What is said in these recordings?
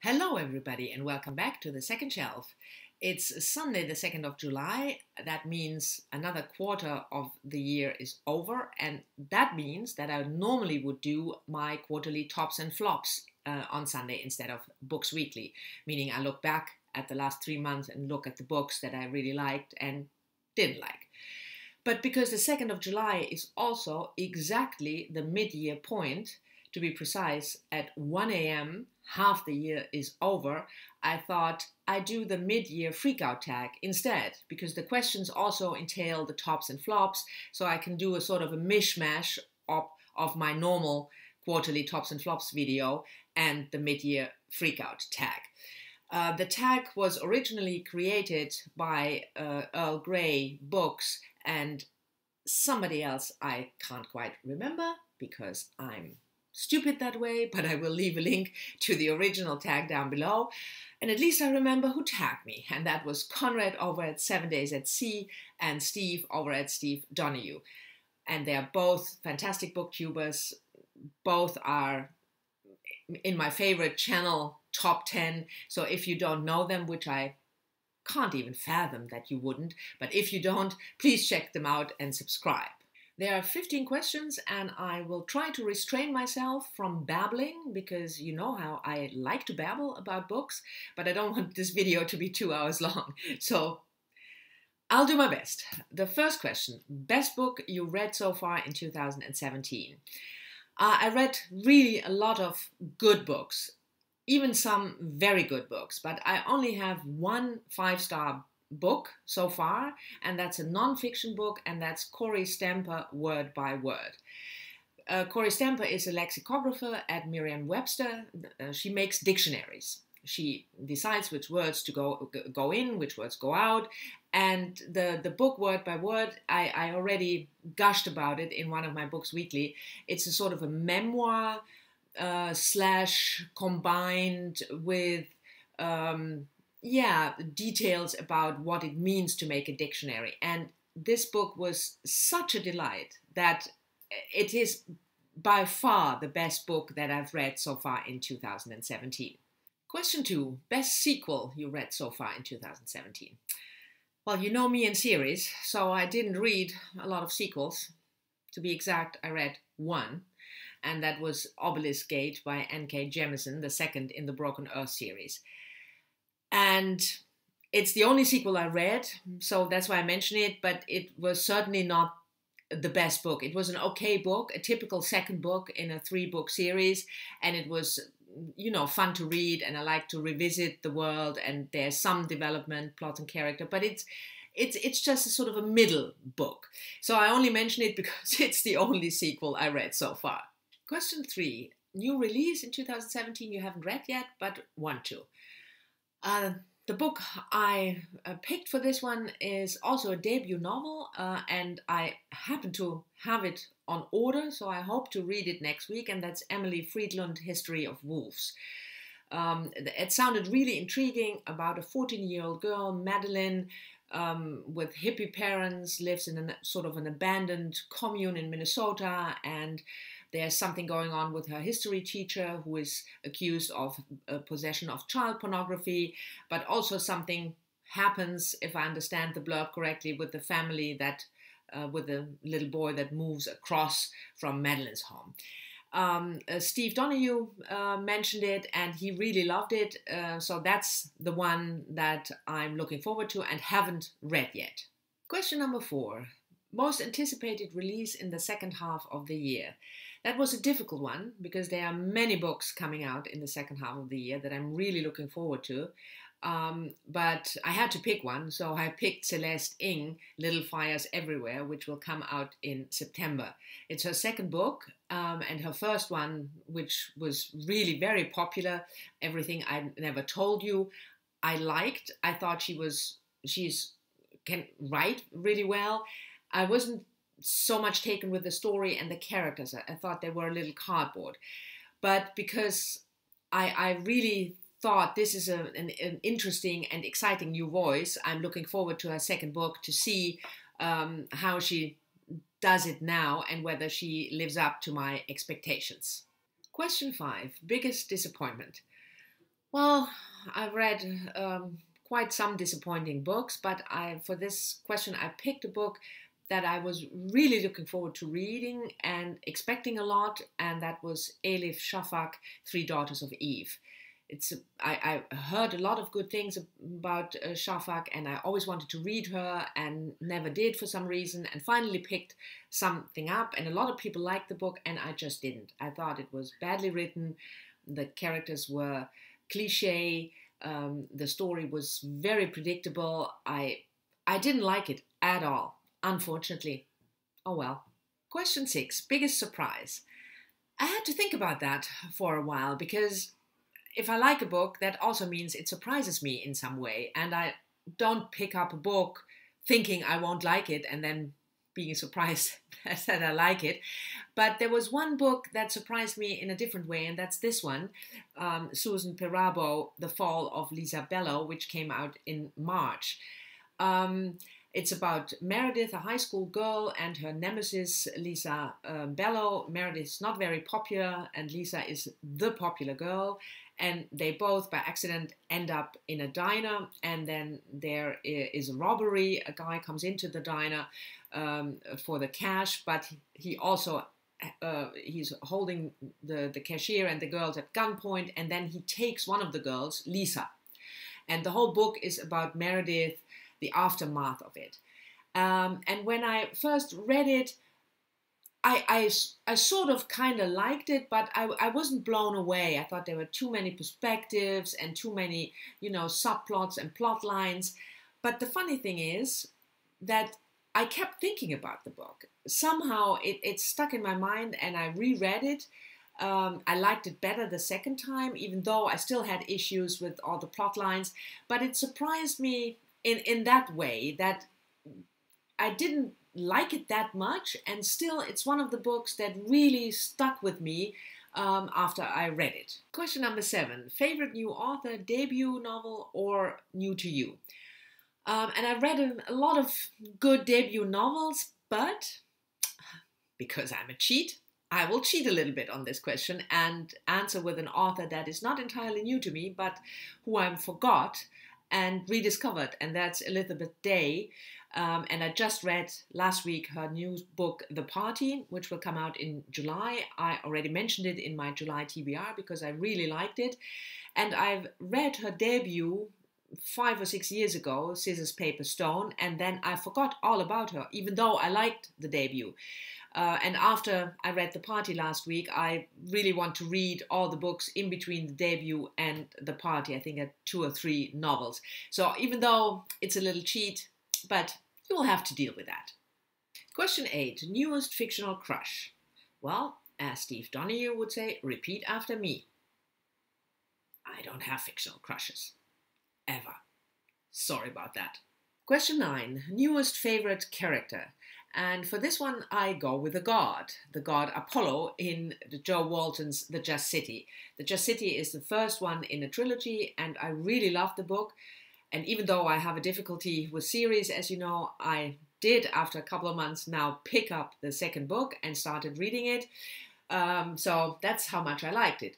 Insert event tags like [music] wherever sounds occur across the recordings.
Hello, everybody, and welcome back to the second shelf. It's Sunday, the 2nd of July. That means another quarter of the year is over, and that means that I normally would do my quarterly tops and flops uh, on Sunday instead of Books Weekly, meaning I look back at the last three months and look at the books that I really liked and didn't like. But because the 2nd of July is also exactly the mid year point, to be precise, at 1 a.m., half the year is over, I thought I'd do the mid year freakout tag instead, because the questions also entail the tops and flops, so I can do a sort of a mishmash of, of my normal quarterly tops and flops video and the mid year freakout tag. Uh, the tag was originally created by uh, Earl Grey Books and somebody else I can't quite remember because I'm stupid that way, but I will leave a link to the original tag down below. And at least I remember who tagged me, and that was Conrad over at Seven Days at Sea and Steve over at Steve Donoghue. And they are both fantastic booktubers. Both are in my favorite channel top 10. So if you don't know them, which I can't even fathom that you wouldn't, but if you don't, please check them out and subscribe. There are 15 questions, and I will try to restrain myself from babbling because you know how I like to babble about books, but I don't [laughs] want this video to be two hours long. [laughs] So I'll do my best. The first question Best book you read so far in 2017? Uh, I read really a lot of good books, even some very good books, but I only have one five star book so far, and that's a non-fiction book, and that's Kory Stamper Word by Word. Uh, Kory Stamper is a lexicographer at Merriam-Webster. Uh, she makes dictionaries. She decides which words to go go in, which words go out, and the the book word by word. I, I already gushed about it in one of my books weekly. It's a sort of a memoir uh, slash combined with um, yeah, details about what it means to make a dictionary. And this book was such a delight that it is by far the best book that I've read so far in 2017. Question two Best sequel you read so far in 2017? Well, you know me in series, so I didn't read a lot of sequels. To be exact, I read one, and that was Obelisk Gate by N.K. Jemisin, the second in the Broken Earth series. And it's the only sequel I read, so that's why I mention it, but it was certainly not the best book. It was an okay book, a typical second book in a three book series, and it was you know fun to read and I like to revisit the world and there's some development, plot and character, but it's it's it's just a sort of a middle book. So I only mention it [laughs] because it's the only sequel I read so far. Question 3. New release in 2017 you haven't read yet but want to. Uh, the book I uh, picked for this one is also a debut novel, uh, and I happen to have it on order, so I hope to read it next week, and that's Emily Fridlund, History of Wolves. Um, it sounded really intriguing about a 14 year old girl, Madeline, um, with hippie parents, lives in a sort of an abandoned commune in Minnesota, and there's something going on with her history teacher who is accused of uh, possession of child pornography, but also something happens, if I understand the blurb correctly, with the family that, uh, with the little boy that moves across from Madeline's home. Um, uh, Steve Donoghue uh, mentioned it and he really loved it. Uh, so that's the one that I'm looking forward to and haven't read yet. Question number four most anticipated release in the second half of the year. That was a difficult one because there are many books coming out in the second half of the year that I'm really looking forward to. Um, but I had to pick one, so I picked Celeste Ng, Little Fires Everywhere, which will come out in September. It's her second book, um, and her first one, which was really very popular, Everything I Never Told You, I liked. I thought she was, she's, can write really well. I wasn't so much taken with the story and the characters. I, thought they were a little cardboard. But because I, I really thought this is a, an, an, interesting and exciting new voice, I'm looking forward to her second book to see um, how she does it now and whether she lives up to my expectations. Question five Biggest disappointment. Well, I've read um, quite some disappointing books, but I, for this question, I picked a book that I was really looking forward to reading and expecting a lot, and that was Elif Shafak, Three Daughters of Eve. It's I, I heard a lot of good things about uh, Shafak, and I always wanted to read her and never did for some reason, and finally picked something up. And a lot of people liked the book, and I just didn't. I thought it was badly written. The characters were cliche. Um, the story was very predictable. I I didn't like it at all unfortunately. Oh well. Question six biggest surprise. I had to think about that for a while because if I like a book, that also means it surprises me in some way. And I don't pick up a book thinking I won't like it and then being [laughs] surprised [laughs] that I like it. But there was one book that surprised me in a different way, and that's this one um, Susan Perabo, The Fall of Lisa Bellow, which came out in March. Um, it's about Meredith, a high school girl, and her nemesis, Lisa um, Bellow. Meredith is not very popular, and Lisa is the popular girl. And they both, by accident, end up in a diner, and then there is a robbery. A guy comes into the diner um, for the cash, but he also uh, he's holding the, the cashier and the girls at gunpoint, and then he takes one of the girls, Lisa. And the whole book is about Meredith the aftermath of it. Um, and when I first read it, I, I, I sort of kind of liked it, but I, I wasn't blown away. I thought there were too many perspectives and too many, you know, subplots and plot lines. But the funny thing is that I kept thinking about the book. Somehow it, it stuck in my mind and I reread it. Um, I liked it better the second time, even though I still had issues with all the plot lines. But it surprised me in in that way that I didn't like it that much, and still it's one of the books that really stuck with me um, after I read it. Question number seven: favorite new author, debut novel, or new to you? Um, and I've read a, a lot of good debut novels, but because I'm a cheat, I will cheat a little bit on this question and answer with an author that is not entirely new to me, but who I forgot and rediscovered, and that's Elizabeth Day. Um, and I just read last week her new book, The Party, which will come out in July. I already mentioned it in my July TBR because I really liked it. And I've read her debut five or six years ago, Scissors, Paper, Stone, and then I forgot all about her, even though I liked the debut. Uh, and after I read The Party last week, I really want to read all the books in between the debut and The Party. I think at two or three novels. So even though it's a little cheat, but you will have to deal with that. Question eight Newest fictional crush. Well, as Steve Donoghue would say, repeat after me. I don't have fictional crushes. Ever. Sorry about that. Question 9. Newest favorite character. And for this one, I go with the god, the god Apollo in Jo Walton's The Just City. The Just City is the first one in a trilogy, and I really love the book. And even though I have a difficulty with series, as you know, I did, after a couple of months, now pick up the second book and started reading it. Um, so that's how much I liked it.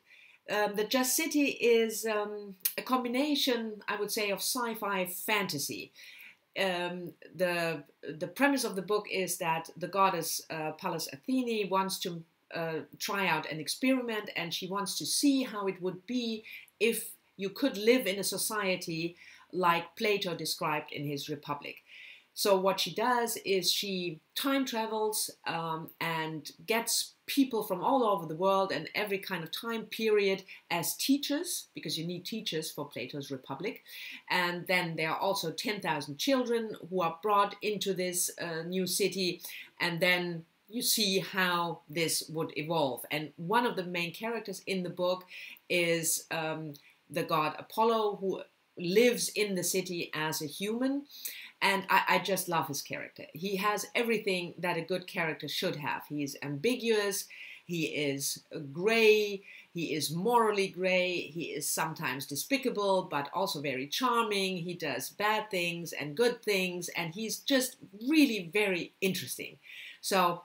Um, the Just City is um, a combination, I would say, of sci fi fantasy um, the the premise of the book is that the goddess uh, Pallas Athene wants to uh, try out an experiment, and she wants to see how it would be if you could live in a society like Plato described in his Republic. So what she does is she time travels um, and gets people from all over the world and every kind of time period as teachers, because you need teachers for Plato's Republic. And then there are also 10,000 children who are brought into this uh, new city. And then you see how this would evolve. And one of the main characters in the book is um, the god Apollo, who lives in the city as a human. And I, I, just love his character. He has everything that a good character should have. He is ambiguous, he is gray, he is morally gray, he is sometimes despicable, but also very charming. He does bad things and good things, and he's just really very interesting. So,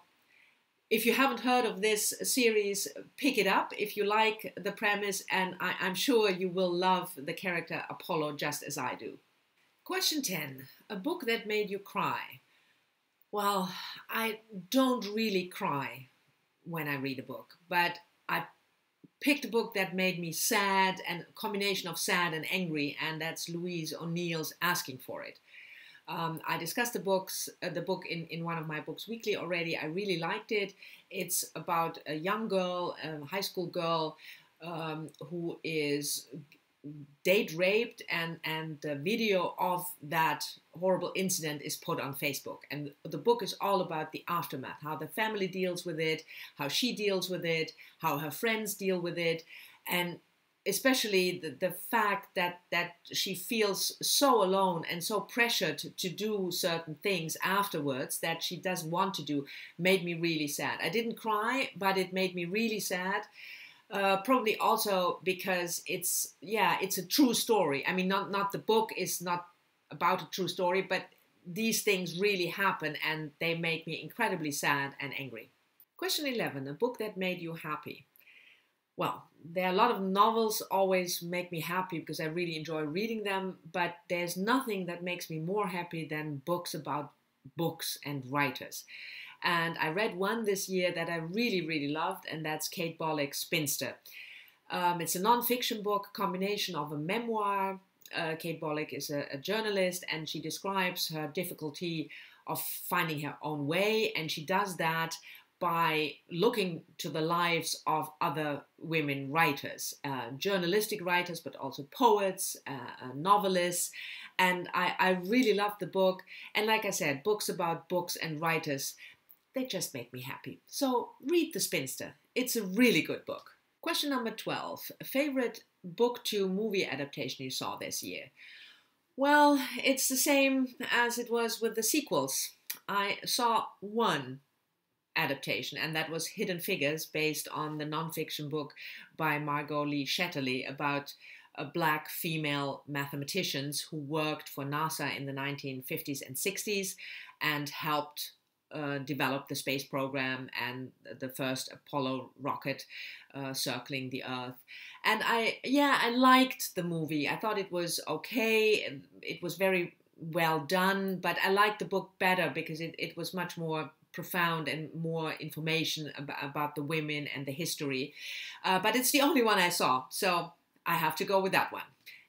if you haven't heard of this series, pick it up if you like the premise, and I, am sure you will love the character Apollo just as I do. Question 10 A book that made you cry. Well, I don't really cry when I read a book, but I picked a book that made me sad and a combination of sad and angry, and that's Louise O'Neill's Asking for It. Um, I discussed the books, uh, the book in, in one of my books weekly already. I really liked it. It's about a young girl, a high school girl, um, who is date raped, and and the video of that horrible incident is put on Facebook. And the book is all about the aftermath, how the family deals with it, how she deals with it, how her friends deal with it, and especially the, the fact that that she feels so alone and so pressured to, to do certain things afterwards that she doesn't want to do made me really sad i didn't cry but it made me really sad uh, probably also because it's yeah it's a true story. I mean not not the book is not about a true story but these things really happen and they make me incredibly sad and angry. Question 11 a book that made you happy. Well, there are a lot of novels always make me happy because I really enjoy reading them, but there's nothing that makes me more happy than books about books and writers. And I read one this year that I really, really loved, and that's Kate Bolick's Spinster. Um, it's a non-fiction book, combination of a memoir. Uh, Kate Bollock is a, a journalist, and she describes her difficulty of finding her own way, and she does that by looking to the lives of other women writers, uh, journalistic writers, but also poets, uh, uh, novelists. And I, I really loved the book. And like I said, books about books and writers, they just make me happy. So read The Spinster. It's a really good book. Question number 12 Favorite book to movie adaptation you saw this year? Well, it's the same as it was with the sequels. I saw one adaptation, and that was Hidden Figures, based on the nonfiction book by Margot Lee Shetterly about uh, black female mathematicians who worked for NASA in the 1950s and 60s and helped uh, develop the space program and the first Apollo rocket uh, circling the Earth. And I, yeah, I liked the movie. I thought it was okay. It was very well done, but I liked the book better because it, it was much more profound and more information about, about the women and the history. Uh, but it's the only one I saw, so I have to go with that one.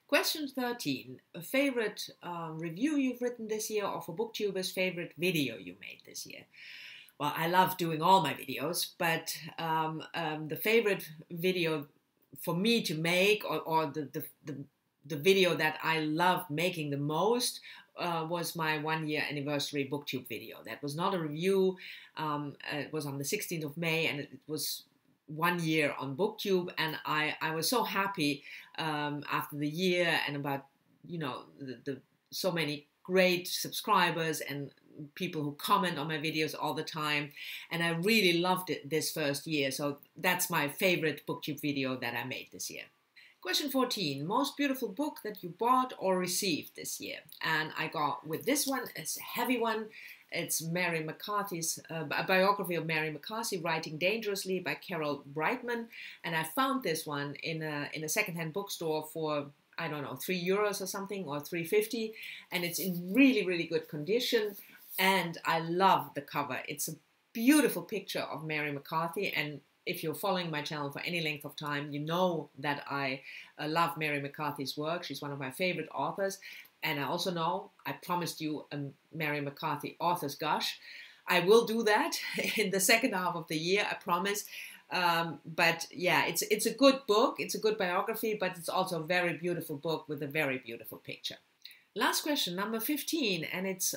Question 13. A favorite uh, review you've written this year, or for booktubers, favorite video you made this year? Well, I love doing all my videos, but um, um, the favorite video for me to make, or, or the, the, the, the video that I love making the most uh, was my one year anniversary booktube video. That was not a review. Um, it was on the 16th of May and it was one year on booktube and I, I was so happy um, after the year and about you know the, the so many great subscribers and people who comment on my videos all the time and I really loved it this first year so that's my favorite booktube video that I made this year. Question 14, most beautiful book that you bought or received this year. And I got with this one, it's a heavy one. It's Mary McCarthy's, uh, biography of Mary McCarthy, Writing Dangerously by Carol Brightman. And I found this one in a, in a secondhand bookstore for I don't know, three euros or something, or 350, and it's in really, really good condition. And I love the cover. It's a beautiful picture of Mary McCarthy, and if you're following my channel for any length of time, you know that I uh, love Mary McCarthy's work. She's one of my favorite authors. And I also know I promised you a Mary McCarthy author's gush. I will do that [laughs] in the second half of the year, I promise. Um, but yeah, it's it's a good book. It's a good biography, but it's also a very beautiful book with a very beautiful picture. Last question, number 15, and it's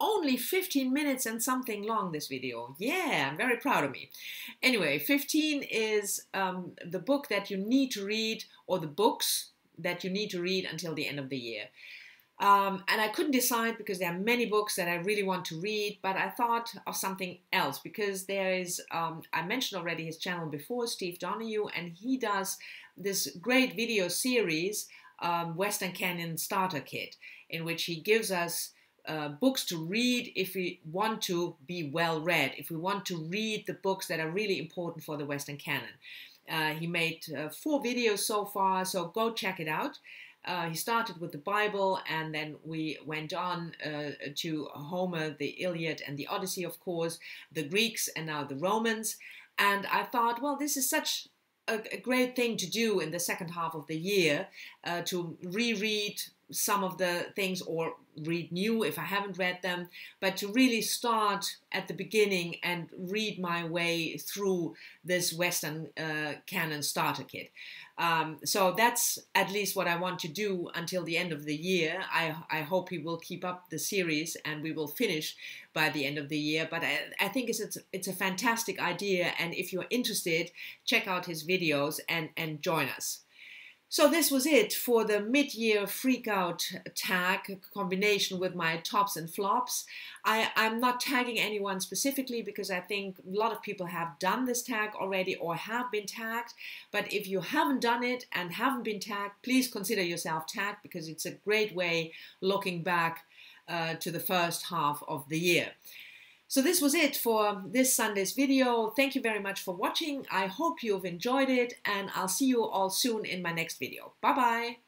only 15 minutes and something long this video yeah i'm very proud of me anyway 15 is um, the book that you need to read or the books that you need to read until the end of the year um, and I couldn't decide because there are many books that I really want to read, but I thought of something else because there is, um, I mentioned already his channel before, Steve Donoghue, and he does this great video series, um, Western Canon Starter Kit, in which he gives us uh, books to read if we want to be well read, if we want to read the books that are really important for the Western canon. Uh, he made uh, four videos so far, so go check it out. Uh, he started with the Bible, and then we went on uh, to Homer, the Iliad, and the Odyssey, of course, the Greeks, and now the Romans. And I thought, well, this is such a, a great thing to do in the second half of the year uh, to reread some of the things or read new if I haven't read them, but to really start at the beginning and read my way through this Western uh, canon starter kit. Um, so that's at least what I want to do until the end of the year. I, I hope he will keep up the series and we will finish by the end of the year. But I, I think it's, it's, it's a fantastic idea. And if you're interested, check out his videos and, and join us. So this was it for the mid-year freakout tag combination with my tops and flops. I, I'm not tagging anyone specifically because I think a lot of people have done this tag already or have been tagged. But if you haven't done it and haven't been tagged, please consider yourself tagged because it's a great way looking back uh, to the first half of the year. So this was it for um, this Sunday's video. Thank you very much for watching. I hope you've enjoyed it and I'll see you all soon in my next video. Bye bye.